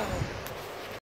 Oh.